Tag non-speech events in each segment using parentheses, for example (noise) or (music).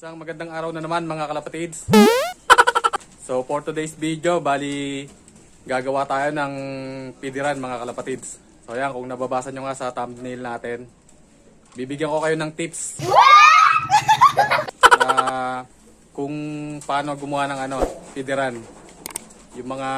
Isang magandang araw na naman mga kalapatids. (laughs) So for today's video, bali gagawa tayo ng pidiran mga kalapatids. So yan, kung nababasa nyo nga sa thumbnail natin, bibigyan ko kayo ng tips. na (laughs) kung paano gumawa ng ano, pidiran. Yung mga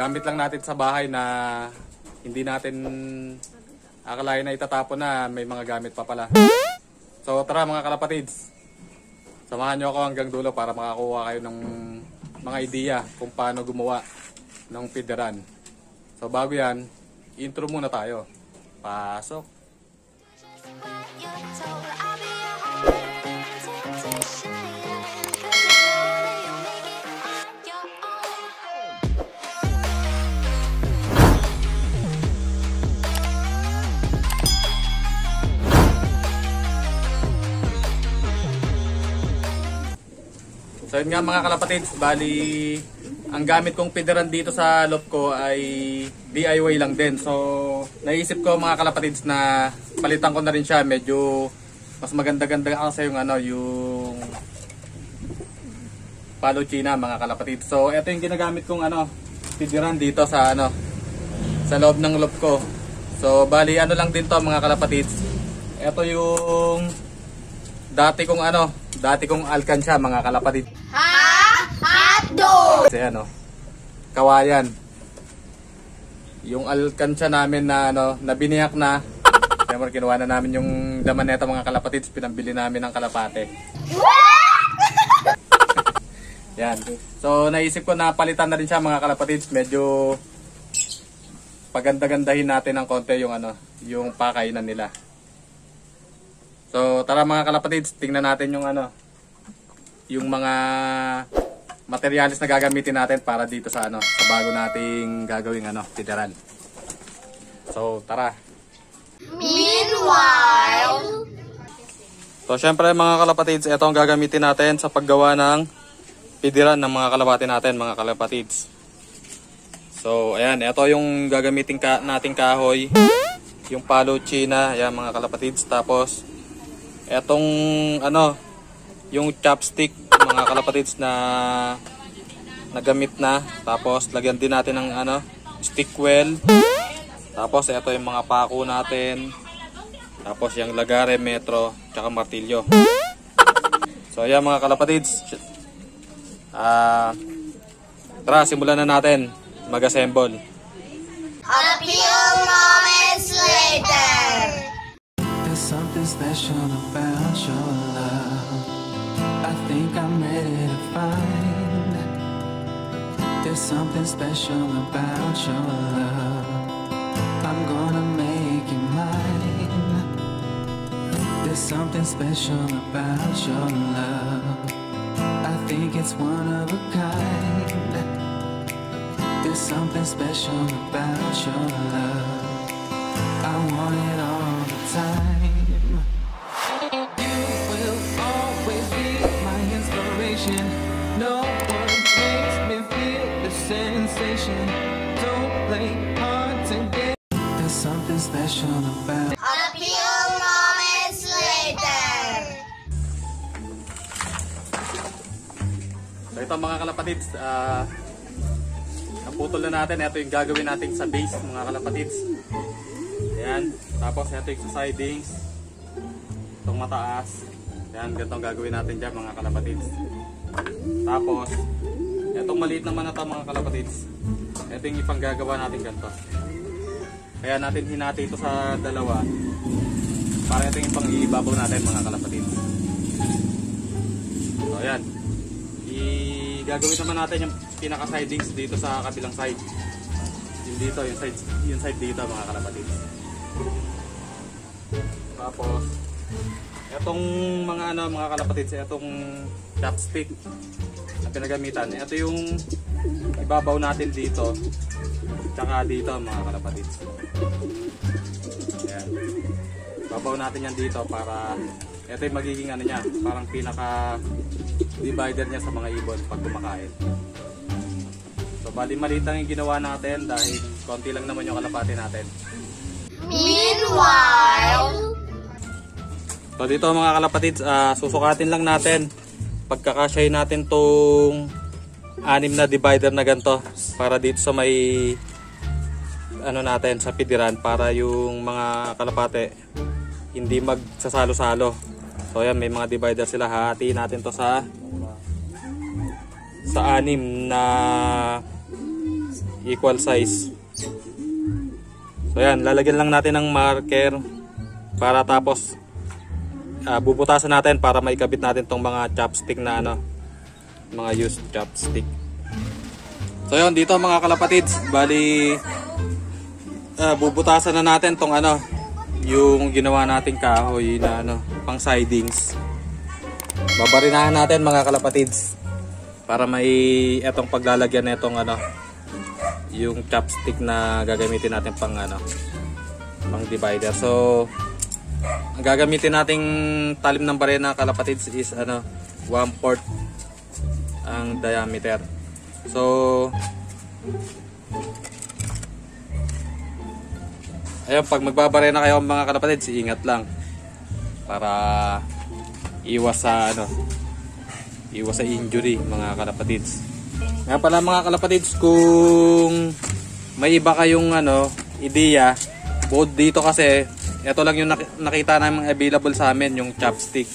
gamit lang natin sa bahay na hindi natin akalain na itatapon na may mga gamit pa pala. So tara mga kalapatids, samahan nyo ako hanggang dulo para makakuha kayo ng mga ideya kung paano gumawa ng pideran. So bago yan, intro muna tayo. Pasok! So yun nga mga kalapatids, bali ang gamit kong pideran dito sa loob ko ay DIY lang din. So naisip ko mga kalapatids na palitan ko na rin siya. Medyo mas maganda-ganda kasi yung ano, yung palo china mga kalapatids. So ito yung ginagamit kong ano, pideran dito sa ano, sa loob ng loob ko. So bali ano lang din to mga kalapatids. Ito yung dati kong ano, dati kong alkansya mga kalapatid. Hotdog! Kasi ano, kawayan. Yung alkansya namin na ano, nabiniyak na. Siyempre kinuha na namin yung daman neta mga kalapatids, pinambili namin ng kalapate. (laughs) Yan. So naisip ko na palitan na rin siya mga kalapatids, medyo paganda-gandahin natin ng konti yung ano, yung pakainan nila. So tara mga kalapatids, tingnan natin yung ano, yung mga materialis na gagamitin natin para dito sa ano, sa bago nating gagawing ano, pideran. So tara. Meanwhile, So syempre mga kalapatids, ito ang gagamitin natin sa paggawa ng pidiran ng mga kalapati natin, mga kalapatids. So ayan, ito yung gagamitin ka, nating kahoy, yung palo china, ayan mga kalapatids. Tapos etong ano, yung chopstick, mga kalapatids na nagamit na. Tapos lagyan din natin ng ano, stick well. Tapos ito yung mga pako natin. Tapos yung lagare, metro, tsaka martilyo. So ayan mga kalapatids. Ah, tara, simulan na natin mag-assemble. a few moments later. There's something special about your love. I think I'm ready to find. There's something special about your love. I'm gonna make you mine. There's something special about your love. I think it's one of a kind. There's something special about your love. I want it all the time. Special about. A few moments later. So ito mga kalapatids, ah, naputol na natin. Ito yung gagawin natin sa base mga kalapatids. Ayan. Tapos ito yung sa sidings. Itong mataas. Ayan, ganito ang gagawin natin dyan mga kalapatids. Tapos, itong maliit naman na ito mga kalapatids. Ito yung ipang gagawa natin ganito. Kaya natin hinati ito sa dalawa. Para ito yung ipang ibabaw natin mga kalapatids. So ayan. I gagawin naman natin yung pinaka sidings dito sa kabilang side. Yung dito, yung side, yung side dito mga kalapatid. Tapos etong mga ano mga kalapatid, etong chopstick na pinagamitan, ito yung ibabaw natin dito. Tsaka dito mga kalapatid. Ayan. Babaw natin yan dito para ito yung magiging ano niya, parang pinaka divider niya sa mga ibon pag kumakain. So bali maliit lang yung ginawa natin dahil konti lang naman yung kalapati natin. Meanwhile, So dito mga kalapatids, ah, susukatin lang natin. Pagkakasyahin natin tong anim na divider na ganito para dito sa may ano natin sa pidiran para yung mga kalapate hindi magsasalo-salo. So ayan, may mga divider sila. Hahatiin natin to sa sa anim na equal size. So ayan, lalagyan lang natin ng marker para tapos ah, bubutasan natin para maikabit natin tong mga chopstick na ano, mga used chopstick. So yun, dito mga kalapatids, bali ah, bubutasan na natin tong ano, yung ginawa nating kahoy na ano, pang sidings. Babarinahan natin mga kalapatids para may etong paglalagyan nitong ano, yung chopstick na gagamitin natin pang ano, pang divider. So, ang gagamitin nating talim ng barena kalapatids is ano, 1 4 ang diameter. So, ayun, pag magbabarena kayo mga kalapatids, ingat lang. Para iwas sa ano, iwas sa injury mga kalapatids. Nga pala mga kalapatids, kung may iba kayong ano, ideya, bukod dito kasi, ito lang yung nak- nakita namin available sa amin, yung chopstick.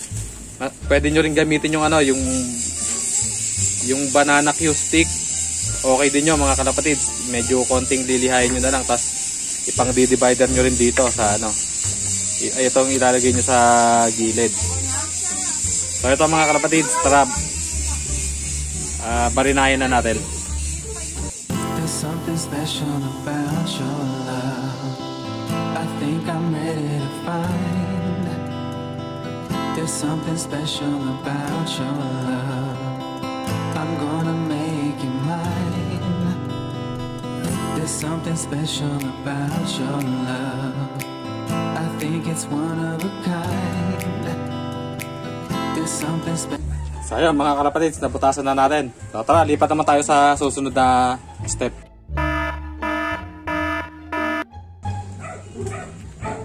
Pwede nyo rin gamitin yung ano, yung yung banana cue stick. Okay din yun mga kalapatids. Medyo konting lilihayin nyo na lang, tapos ipang divider nyo rin dito sa ano. Itong ilalagay nyo sa gilid. So ito mga kalapatids, tara. Ah, barinayan na natin. Something special about your love. I think I'm ready to find. There's something special about your love. I'm gonna make you mine. There's something special about your love. I think it's one of a kind. There's something special. So ayun mga kalapatids, nabutasan na natin. So tara, lipat naman tayo sa susunod na step.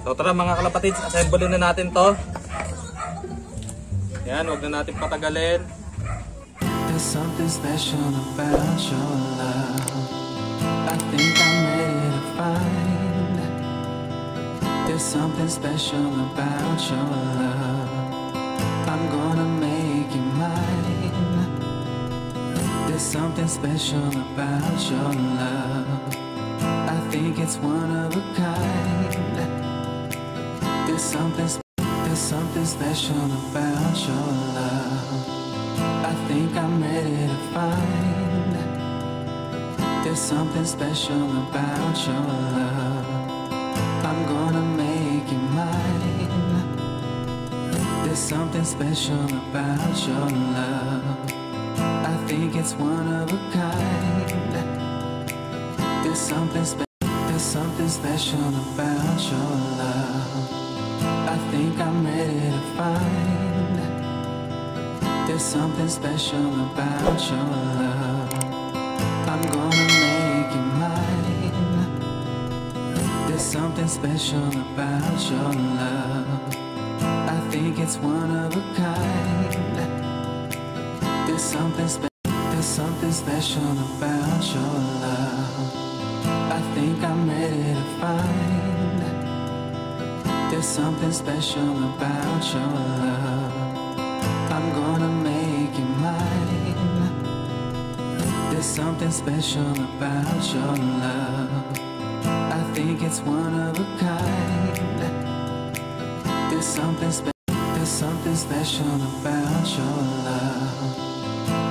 So tara mga kalapatids, assemble na natin to. Yan, huwag na natin patagalin. There's something special about your love. I think I'm ready to find. There's something special about your love. I'm gonna make you mine. There's something special about your love. I think it's one of a kind. There's something, there's something special about your love. I think I'm ready to find. There's something special about your love. I'm gonna make you mine. There's something special about your love. I think it's one of a kind. There's something spe- there's something special about your love. I think I'm ready to find. There's something special about your love. I'm gonna make you mine. There's something special about your love. I think it's one of a kind. There's something spe- there's something special about your love. I think I'm ready to find. There's something special about your love. I'm gonna There's something special about your love. I think it's one of a kind. There's something spe- there's something special about your love.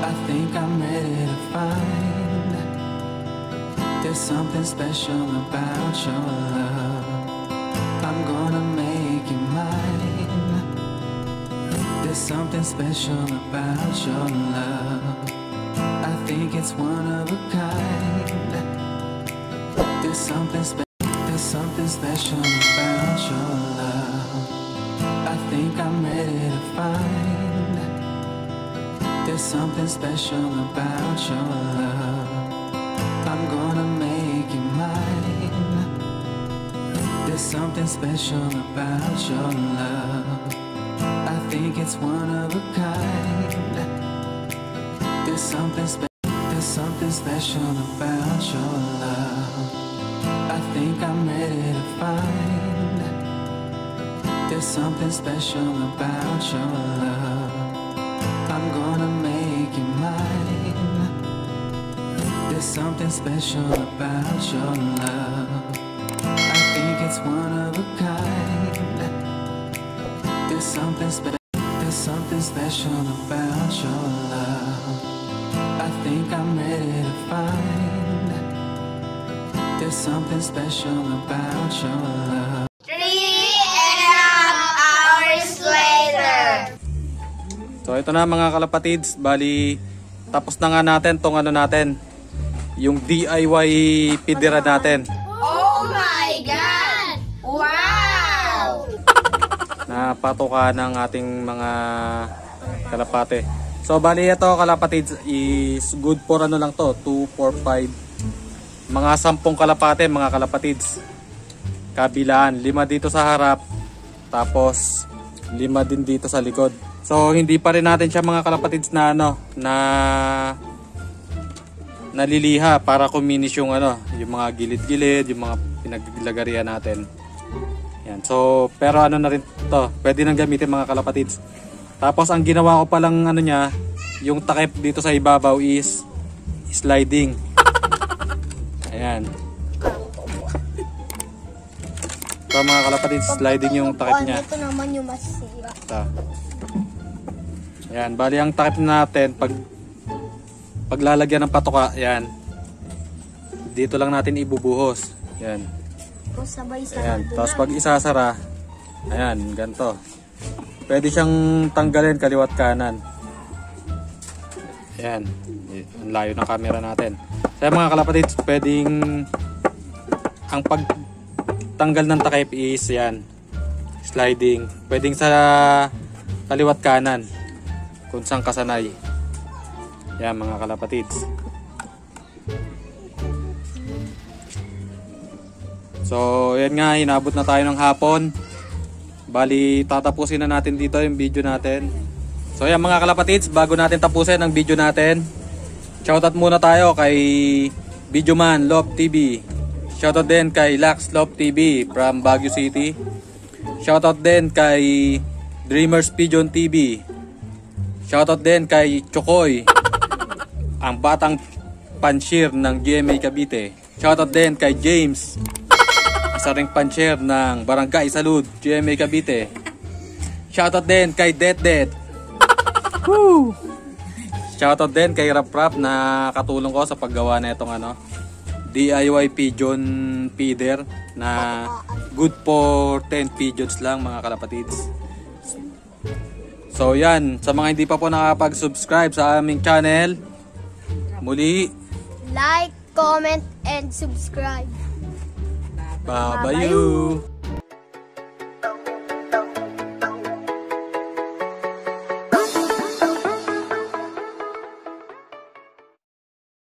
I think I'm ready to find. There's something special about your love. I'm gonna make you mine. There's something special about your love. Think it's one of a kind. There's something spe- there's something special about your love. I think I'm ready to find. There's something special about your love. I'm gonna make you mine. There's something special about your love. I think it's one of a kind. There's something spe- there's something special about your love. I think I'm ready to find. There's something special about your love. I'm gonna make you mine. There's something special about your love. I think it's one of a kind. There's something special. there's something special about your love. Think I'm ready to find. There's something special about your love. Three and a half hours later. So ito na mga kalapatids, bali tapos na nga natin tong ano natin, yung DIY pidira natin. Oh my God! Wow! (laughs) na patuka ng ating mga kalapate. So bali ito kalapatids is good for ano lang to, 2, 4, 5, mga 10 kalapate mga kalapatids. Kabilaan, lima dito sa harap, tapos lima din dito sa likod. So hindi pa rin natin siya mga kalapatids na ano, na naliliha para kuminis yung ano, yung mga gilid-gilid, yung mga pinaglagarian natin. Yan. So, pero ano na rin to, pwede nang gamitin mga kalapatids. Tapos ang ginawa ko palang ano niya, yung takip dito sa ibabaw is sliding. (laughs) Ayan. So mga kalapatids, sliding yung takip niya. Ito naman yung masira. Ito. Ayan, bali ang takip natin pag paglalagyan ng patoka, ayan. Dito lang natin ibubuhos. Ayan. Ayan, tapos pag isasara, ayan, ganito. Pwede siyang tanggalin kaliwat kanan. Ayan, ang layo ng camera natin. Kaya mga kalapatids, pwedeng ang pagtanggal ng takip is yan, sliding. Pwedeng sa kaliwat kanan kung saan kasanay. Yan mga kalapatids. So, yan nga, inabot na tayo ng hapon. Bali, tatapusin na natin dito yung video natin. So, yan mga kalapatids, bago natin tapusin ang video natin, shoutout muna tayo kay Videoman Love TV. Shoutout din kay Lax Love TV from Baguio City. Shoutout din kay Dreamers Pigeon TV. Shoutout din kay Chokoy, ang batang panshir ng GMA Cavite. Shoutout din kay James, isa ring pancher ng Barangay Salud, GMA Cavite. Shoutout din kay Det Det. (laughs) Woo! Shoutout din kay Rap Rap na katulong ko sa paggawa na itong ano, DIY pigeon feeder na good for 10 pigeons lang mga kalapatids. So yan, sa mga hindi pa po nakapag-subscribe sa aming channel, muli, Like, comment, and subscribe. Bye-bye.